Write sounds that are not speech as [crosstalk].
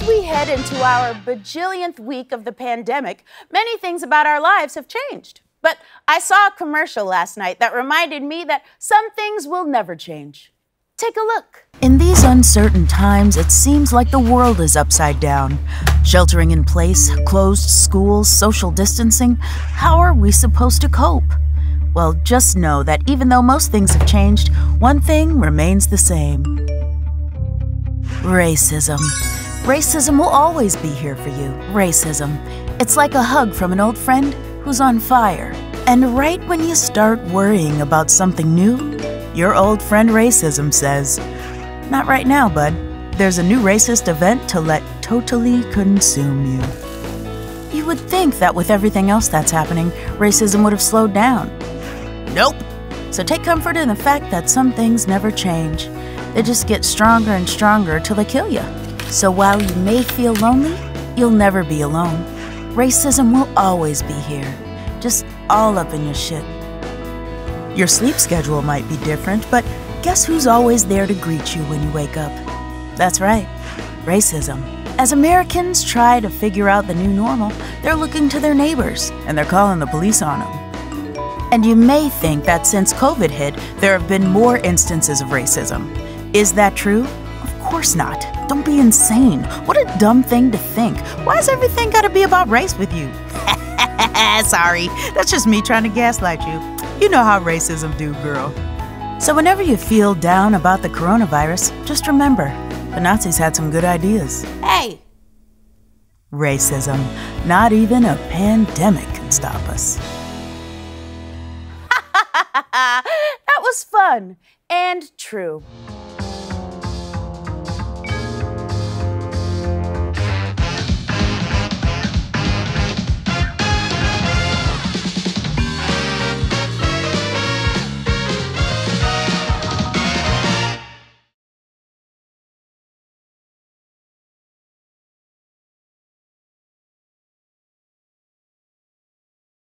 As we head into our bajillionth week of the pandemic, many things about our lives have changed. But I saw a commercial last night that reminded me that some things will never change. Take a look. In these uncertain times, it seems like the world is upside down. Sheltering in place, closed schools, social distancing, how are we supposed to cope? Well, just know that even though most things have changed, one thing remains the same racism. Racism will always be here for you. Racism. It's like a hug from an old friend who's on fire. And right when you start worrying about something new, your old friend racism says, Not right now, bud. There's a new racist event to let totally consume you. You would think that with everything else that's happening, racism would have slowed down. Nope. So take comfort in the fact that some things never change. They just get stronger and stronger till they kill you. So while you may feel lonely, you'll never be alone. Racism will always be here, just all up in your shit. Your sleep schedule might be different, but guess who's always there to greet you when you wake up? That's right, racism. As Americans try to figure out the new normal, they're looking to their neighbors and they're calling the police on them. And you may think that since COVID hit, there have been more instances of racism. Is that true? Of course not. Don't be insane. What a dumb thing to think. Why's everything gotta be about race with you? [laughs] Sorry, that's just me trying to gaslight you. You know how racism do, girl. So whenever you feel down about the coronavirus, just remember, the Nazis had some good ideas. Hey! Racism. Not even a pandemic can stop us. [laughs] that was fun and true.